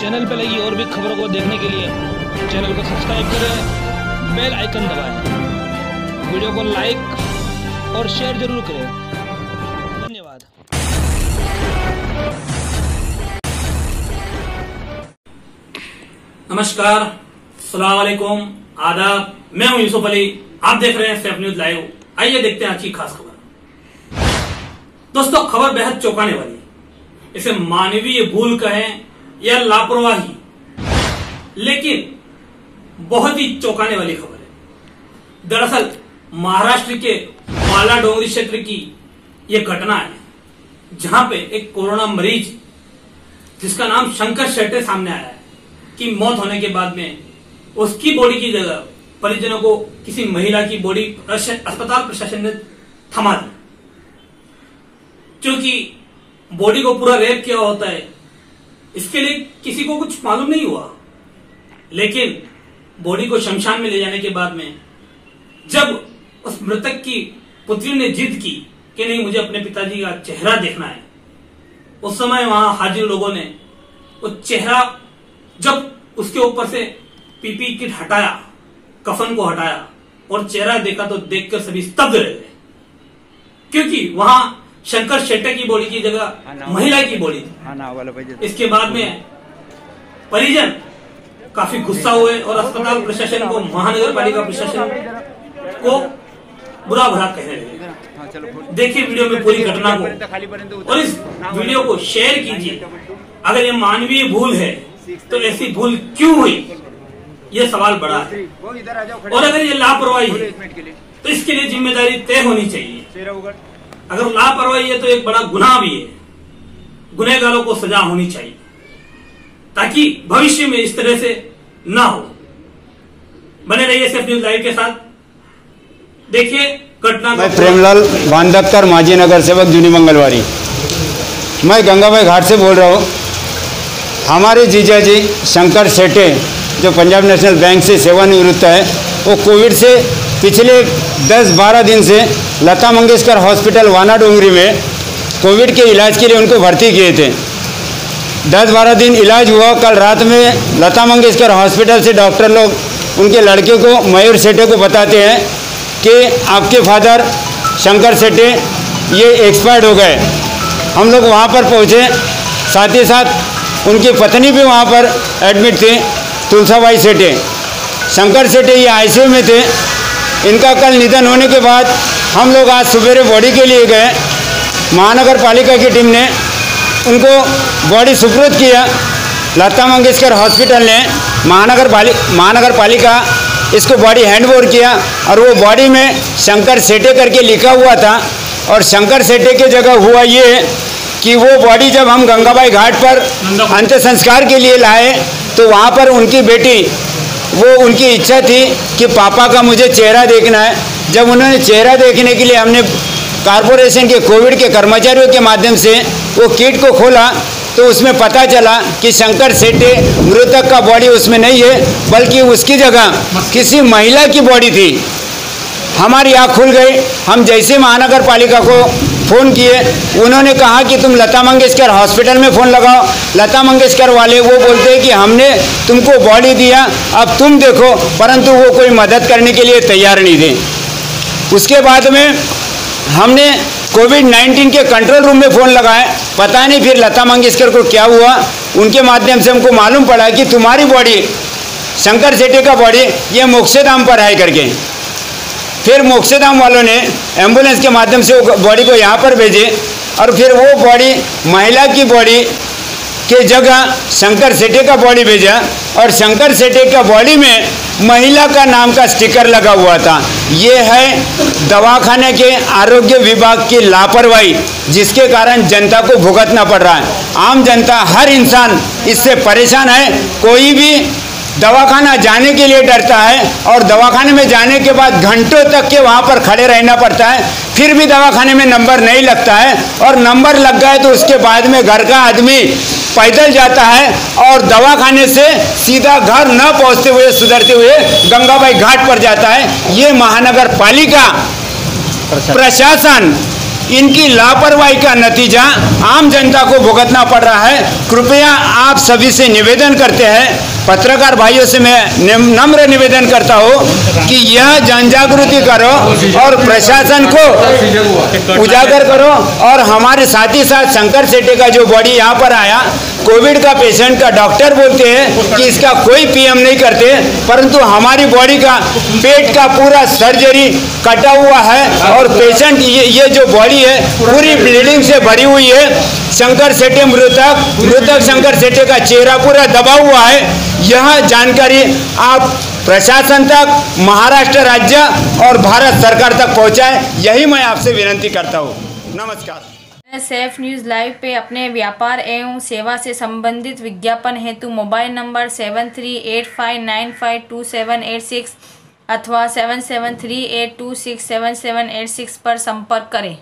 Channel पर लगी और भी खबरों को देखने के लिए चैनल को सब्सक्राइब करें, बेल आइकन दबाएँ। वीडियो को लाइक और शेयर ज़रूर करें। धन्यवाद। नमस्कार सलाम वालेकुम आदाब। मैं हूँ यूसुफ अली। आप देख रहे हैं सेफ़ न्यूज़ लाइव। आइए देखते हैं आज की खास खबर। दोस्तों, खबर बेहद चौंकाने वाली है। इसे मानवीय भूल कहें या लापरवाही। लेकिन बहुत ही चौंकाने वाली खबर है। दरअसल, महाराष्ट्र के माला डोंगरी क्षेत्र की यह घटना है, जहाँ पे एक कोरोना मरीज़, जिसका नाम शंकर शेट्टे सामने आया है, की मौत होने के बाद में उसकी बॉडी की जगह परिजनों को किसी महिला की बॉडी अस्पताल प्रशासन ने थमा दी। क्योंकि बॉडी को पूरा रेप किया होता है इसके लिए किसी को कुछ मालूम नहीं हुआ। लेकिन बॉडी को शमशान में ले जाने के बाद में, जब उस मृतक की पुत्री ने जिद की कि नहीं, मुझे अपने पिताजी का चेहरा देखना है, उस समय वहाँ हाजिर लोगों ने वो चेहरा, जब उसके ऊपर से पीपी किट हटाया, कफन को हटाया और चेहरा देखा तो देखकर सभी स्तब्ध रह गए। क्योंकि वहाँ शंकर शेट्टे की बोली की जगह महिला की बोली थी। इसके बाद में परिजन काफ़ी गुस्सा हुए और अस्पताल प्रशासन को महानगर पालिका प्रशासन को बुरा भरा कहने लगे। देखिए वीडियो में पूरी घटना को। और इस वीडियो को शेयर कीजिए। अगर ये मानवीय भूल है तो ऐसी भूल क्यों हुई? ये सवाल बड़ा है। और अगर ये लापरवाही है तो इसके लिए ज़िम्मेदारी तय होनी चाहिए। अगर लापरवाही है तो एक बड़ा गुनाह भी है। गुनहगारों को सजा होनी चाहिए, ताकि भविष्य में इस तरह से ना हो। बने रहिए सिर्फ़ न्यूज़ लाइव के साथ। देखिए घटना मैं प्रेमलाल बांधकर माजी नगर सेवक जूनी मंगलवारी। मैं गंगाबाई घाट से बोल रहा हूँ। हमारे जीजा जी शंकर सेठे, जो पंजाब नेशनल बैंक से सेवानिवृत्त है, वो कोविड से पिछले 10-12 दिन से लता मंगेशकर हॉस्पिटल वाना डोंगरी में कोविड के इलाज के लिए उनको भर्ती किए थे। 10-12 दिन इलाज हुआ। कल रात में लता मंगेशकर हॉस्पिटल से डॉक्टर लोग उनके लड़के को मयूर सेठे को बताते हैं कि आपके फादर शंकर सेठे ये एक्सपायर्ड हो गए। हम लोग वहाँ पर पहुँचे। साथ ही साथ उनकी पत्नी भी वहाँ पर एडमिट थी, तुलसाबाई सेठे। शंकर सेठे ये आईसीयू में थे। इनका कल निधन होने के बाद हम लोग आज सवेरे बॉडी के लिए गए। महानगर पालिका की टीम ने उनको बॉडी सुपुर्द किया। लता मंगेशकर हॉस्पिटल ने महानगर पालि महानगर पालिका इसको बॉडी हैंड ओवर किया और वो बॉडी में शंकर सेठे करके लिखा हुआ था। और शंकर सेठे के जगह हुआ ये कि वो बॉडी जब हम गंगाबाई घाट पर अंत्य संस्कार के लिए लाए तो वहाँ पर उनकी बेटी वो उनकी इच्छा थी कि पापा का मुझे चेहरा देखना है। जब उन्होंने चेहरा देखने के लिए हमने कारपोरेशन के, कोविड के कर्मचारियों के माध्यम से वो किट को खोला तो उसमें पता चला कि शंकर सेठे मृतक का बॉडी उसमें नहीं है, बल्कि उसकी जगह किसी महिला की बॉडी थी। हमारी आँख खुल गई। हम जैसे महानगर पालिका को फ़ोन किए, उन्होंने कहा कि तुम लता मंगेशकर हॉस्पिटल में फ़ोन लगाओ। लता मंगेशकर वाले वो बोलते हैं कि हमने तुमको बॉडी दिया, अब तुम देखो, परंतु वो कोई मदद करने के लिए तैयार नहीं थे। उसके बाद में हमने कोविड 19 के कंट्रोल रूम में फ़ोन लगाए। पता नहीं फिर लता मंगेशकर को क्या हुआ। उनके माध्यम से हमको मालूम पड़ा कि तुम्हारी बॉडी, शंकर सेठी का बॉडी, ये मोक्षधाम पर है करके। फिर मोक्षधाम वालों ने एंबुलेंस के माध्यम से बॉडी को यहाँ पर भेजे और फिर वो बॉडी महिला की बॉडी के जगह शंकर सेठे का बॉडी भेजा और शंकर सेठे का बॉडी में महिला का नाम का स्टिकर लगा हुआ था। ये है दवाखाने के आरोग्य विभाग की लापरवाही, जिसके कारण जनता को भुगतना पड़ रहा है। आम जनता, हर इंसान इससे परेशान है। कोई भी दवाखाना जाने के लिए डरता है और दवाखाने में जाने के बाद घंटों तक के वहाँ पर खड़े रहना पड़ता है फिर भी दवाखाने में नंबर नहीं लगता है और नंबर लग गए तो उसके बाद में घर का आदमी पैदल जाता है और दवाखाने से सीधा घर न पहुँचते हुए सुधरते हुए गंगाबाई घाट पर जाता है। ये महानगर पालिका प्रशासन इनकी लापरवाही का नतीजा आम जनता को भुगतना पड़ रहा है। कृपया आप सभी से निवेदन करते हैं पत्रकार भाइयों से मैं नम्र निवेदन करता हूँ कि यह जन जागृति करो और प्रशासन को उजागर करो और हमारे साथ ही साथ शंकर सेठी का जो बॉडी यहाँ पर आया, कोविड का पेशेंट का डॉक्टर बोलते हैं कि इसका कोई पीएम नहीं करते, परंतु हमारी बॉडी का, पेट का पूरा सर्जरी कटा हुआ है और पेशेंट ये ये जो बॉडी है, पूरी ब्लीडिंग से भरी हुई है। शंकर सेठे मृतक मृतक शंकर सेठे का चेहरा पूरा दबा हुआ है। यह जानकारी आप प्रशासन तक, महाराष्ट्र राज्य और भारत सरकार तक पहुँचाए, यही मैं आपसे विनती करता हूँ। नमस्कार। सेफ़ न्यूज़ लाइव पे अपने व्यापार एवं सेवा से संबंधित विज्ञापन हेतु mobile number seven three eight five nine five two seven eight six अथवा seven seven three eight two six seven seven eight six पर संपर्क करें।